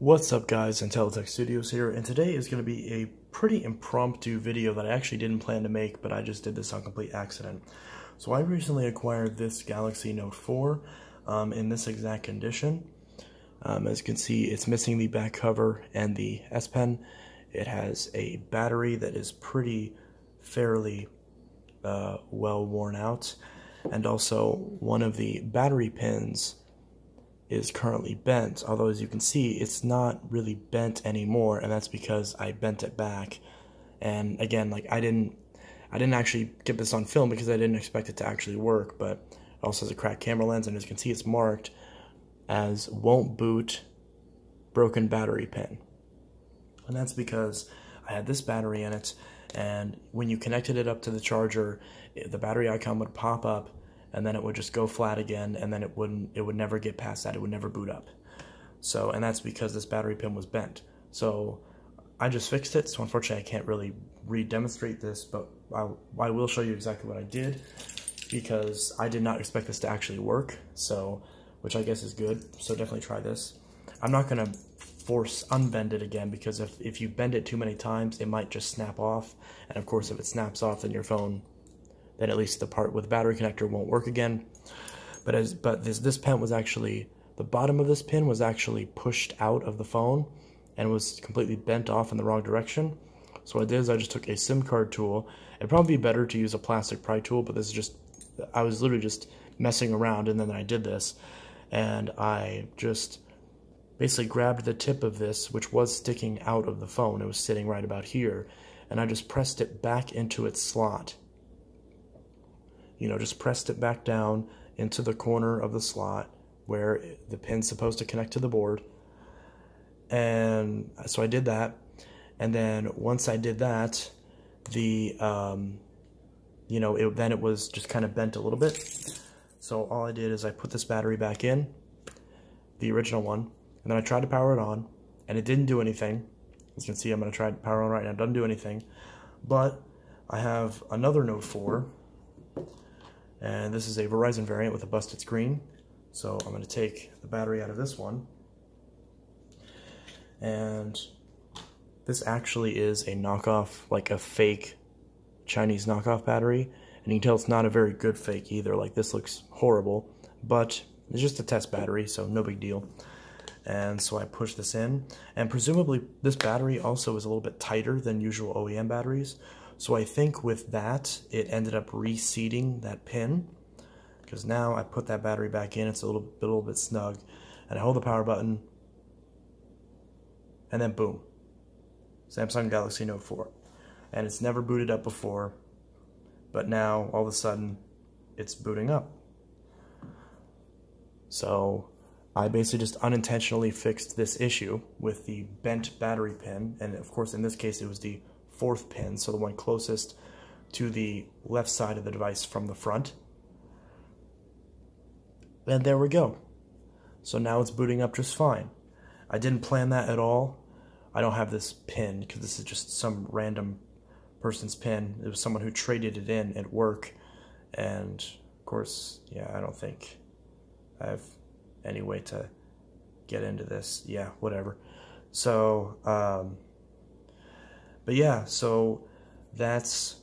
What's up guys, Intellitech Studios here, and today is going to be a pretty impromptu video that I actually didn't plan to make, but I just did this on complete accident. So I recently acquired this Galaxy Note 4 um, in this exact condition. Um, as you can see, it's missing the back cover and the S Pen. It has a battery that is pretty fairly uh, well worn out, and also one of the battery pins is currently bent, although as you can see, it's not really bent anymore, and that's because I bent it back. And again, like I didn't, I didn't actually get this on film because I didn't expect it to actually work, but it also has a cracked camera lens, and as you can see, it's marked as won't boot broken battery pin. And that's because I had this battery in it, and when you connected it up to the charger, the battery icon would pop up, and then it would just go flat again and then it wouldn't it would never get past that. It would never boot up. So and that's because this battery pin was bent. So I just fixed it so unfortunately I can't really re-demonstrate this but I, I will show you exactly what I did because I did not expect this to actually work so which I guess is good so definitely try this. I'm not gonna force unbend it again because if, if you bend it too many times it might just snap off. And of course if it snaps off then your phone then at least the part with the battery connector won't work again. But as but this this pen was actually the bottom of this pin was actually pushed out of the phone and was completely bent off in the wrong direction. So what I did is I just took a SIM card tool. It'd probably be better to use a plastic pry tool, but this is just I was literally just messing around and then I did this and I just basically grabbed the tip of this which was sticking out of the phone. It was sitting right about here and I just pressed it back into its slot you know, just pressed it back down into the corner of the slot where the pin's supposed to connect to the board. And so I did that. And then once I did that, the, um, you know, it, then it was just kind of bent a little bit. So all I did is I put this battery back in, the original one, and then I tried to power it on, and it didn't do anything. As you can see, I'm going to try to power on right now. It doesn't do anything. But I have another Note 4 and this is a Verizon variant with a busted screen. So I'm going to take the battery out of this one. And this actually is a knockoff, like a fake Chinese knockoff battery. And you can tell it's not a very good fake either. Like this looks horrible, but it's just a test battery, so no big deal. And so I push this in, and presumably this battery also is a little bit tighter than usual OEM batteries. So I think with that, it ended up reseating that pin because now I put that battery back in, it's a little, a little bit snug, and I hold the power button, and then boom, Samsung Galaxy Note 4. And it's never booted up before, but now all of a sudden it's booting up. So I basically just unintentionally fixed this issue with the bent battery pin, and of course in this case it was the fourth pin, so the one closest to the left side of the device from the front. And there we go. So now it's booting up just fine. I didn't plan that at all. I don't have this pin because this is just some random person's pin. It was someone who traded it in at work. And of course, yeah, I don't think I have any way to get into this. Yeah, whatever. So, um, but yeah, so that's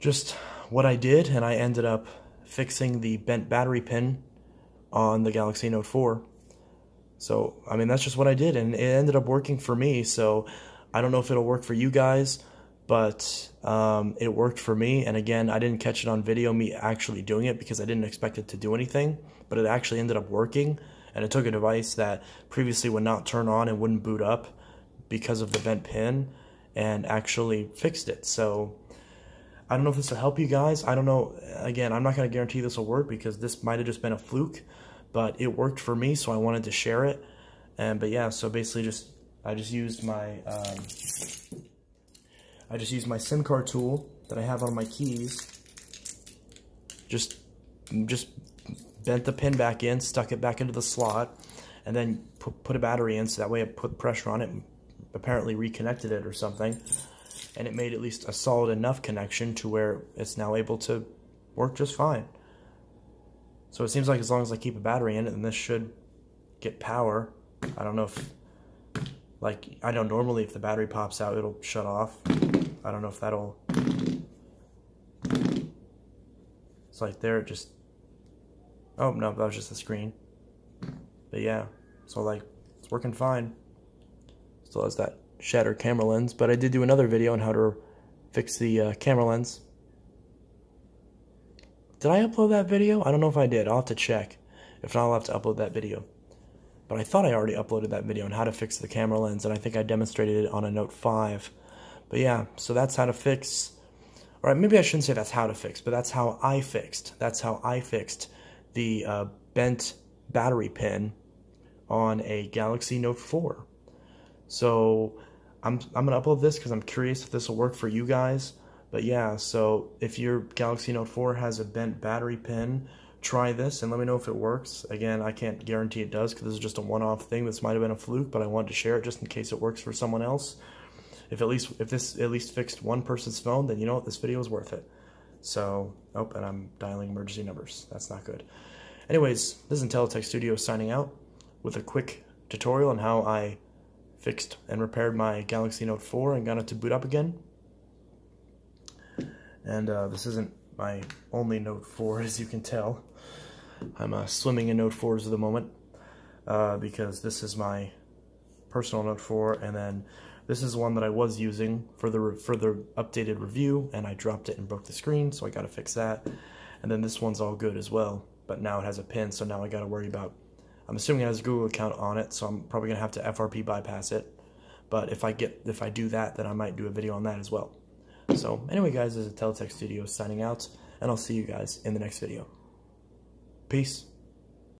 just what I did, and I ended up fixing the bent battery pin on the Galaxy Note 4. So, I mean, that's just what I did, and it ended up working for me. So, I don't know if it'll work for you guys, but um, it worked for me. And again, I didn't catch it on video, me actually doing it, because I didn't expect it to do anything, but it actually ended up working. And it took a device that previously would not turn on and wouldn't boot up because of the bent pin and actually fixed it. So I don't know if this will help you guys. I don't know. Again, I'm not going to guarantee this will work because this might have just been a fluke, but it worked for me, so I wanted to share it. And but yeah, so basically, just I just used my um, I just used my SIM card tool that I have on my keys. Just just bent the pin back in, stuck it back into the slot, and then put, put a battery in so that way it put pressure on it apparently reconnected it or something, and it made at least a solid enough connection to where it's now able to work just fine. So it seems like as long as I keep a battery in it, then this should get power. I don't know if Like, I know normally if the battery pops out, it'll shut off. I don't know if that'll... It's like there, it just... Oh, no, that was just the screen. But yeah, so like, it's working fine. Still has that shattered camera lens, but I did do another video on how to fix the uh, camera lens. Did I upload that video? I don't know if I did. I'll have to check. If not, I'll have to upload that video. But I thought I already uploaded that video on how to fix the camera lens, and I think I demonstrated it on a Note 5. But yeah, so that's how to fix... Alright, maybe I shouldn't say that's how to fix, but that's how I fixed. That's how I fixed the uh, bent battery pin on a Galaxy Note 4. So I'm, I'm going to upload this because I'm curious if this will work for you guys. But yeah, so if your Galaxy Note 4 has a bent battery pin, try this and let me know if it works. Again, I can't guarantee it does because this is just a one-off thing. This might have been a fluke, but I wanted to share it just in case it works for someone else. If at least if this at least fixed one person's phone, then you know what, this video is worth it. So, oh, and I'm dialing emergency numbers. That's not good. Anyways, this is Intellitech Studio signing out with a quick tutorial on how I fixed and repaired my Galaxy Note 4 and got it to boot up again. And uh, this isn't my only Note 4, as you can tell. I'm uh, swimming in Note 4s at the moment uh, because this is my personal Note 4, and then this is one that I was using for the for the updated review, and I dropped it and broke the screen, so I got to fix that. And then this one's all good as well, but now it has a pin, so now I got to worry about. I'm assuming it has a Google account on it, so I'm probably gonna have to FRP bypass it. But if I get if I do that, then I might do a video on that as well. So anyway, guys, this is Intellitech Studios signing out, and I'll see you guys in the next video. Peace.